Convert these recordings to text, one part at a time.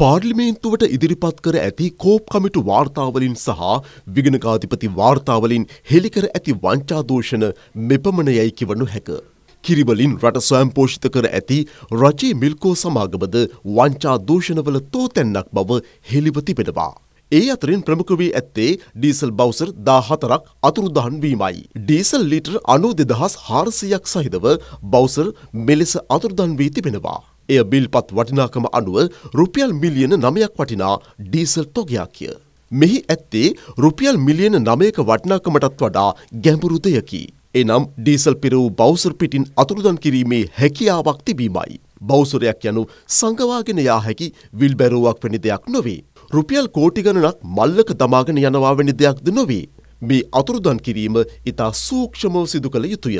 පාර්ලිමේන්තුවට ඉදිරිපත් කර ඇති කෝප් කමිටු වාර්තාවලින් සහ විගණකාධිපති වාර්තාවලින් හෙළිකර ඇති වංචාදූෂණ මෙපමණ යැයි කිවනු හැක. කිරිවලින් රට ස්වයම්පෝෂිත කර ඇති රජයේ මිල්කෝ සමාගමද වංචා දූෂණවල තෝතැන්නක් බව හෙළිව තිබෙනවා. ඒ අතරින් ප්‍රමුඛ වී ඇත්තේ ඩීසල් බවුසර් 14ක් අතුරුදහන් වීමයි. ඩීසල් ලීටර් 92400ක් සහිතව බවුසර් මෙලෙස අතුරුදහන් වී තිබෙනවා. එය බිල්පත් වටිනාකම අනුව රුපියල් මිලියන 9ක් වටිනා ඩීසල් තොගයක්ය. මෙහි ඇත්තේ රුපියල් මිලියන 9ක වටිනාකමටත් වඩා ගැඹුරු දෙයකි. එනම් ඩීසල් පිර වූ බවුසර් පිටින් අතුරුදන් කිරීමේ හැකියාවක් තිබීමයි. බවුසරයක් යනු සංගවාගෙන යා හැකි විල්බැරුවක් වැනි දෙයක් නොවේ. රුපියල් කෝටි ගණනක් මල්ලක දමාගෙන යනවා වැනි දෙයක්ද නොවේ. මේ අතුරුදන් කිරීම ඉතා සූක්ෂමව සිදු කළ යුතුය.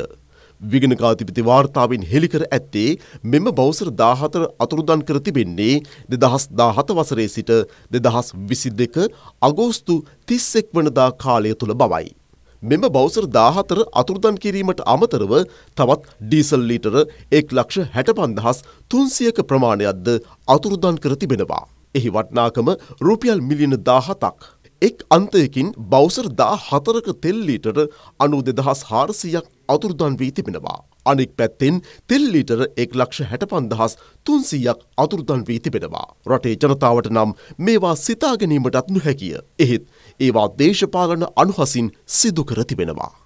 විගණකාධිපති වාර්තාවෙන් හෙළිකර ඇත්තේ මෙම බෞසර 14 අතුරුදන් කර තිබෙන්නේ 2017 වසරේ සිට 2022 අගෝස්තු 31 වනදා කාලය තුල බවයි. මෙම බෞසර් 14 අතුරුදන් කිරීමට අමතරව තවත් ඩීසල් ලීටර 165300ක ප්‍රමාණයක්ද අතුරුදන් කර තිබෙනවා. එහි වටනාකම රුපියල් මිලියන 17ක්. එක් අන්තයකින් බෞසර් 14ක තෙල් ලීටර 92400ක් අතුරුදන් වී තිබෙනවා. අනික් පැත්තෙන් තෙල් ලීටර එක් ලක්ෂ හැට පන්දහස් තුන්සීයක් අතුරුදන් වී තිබෙනවා. රටේ ජනතාවට නම් මේවා සිතාගැනීමටත් නොහැකිය. එහෙත් ඒවා දේශපාලන අනුහසින් සිදුකර තිබෙනවා.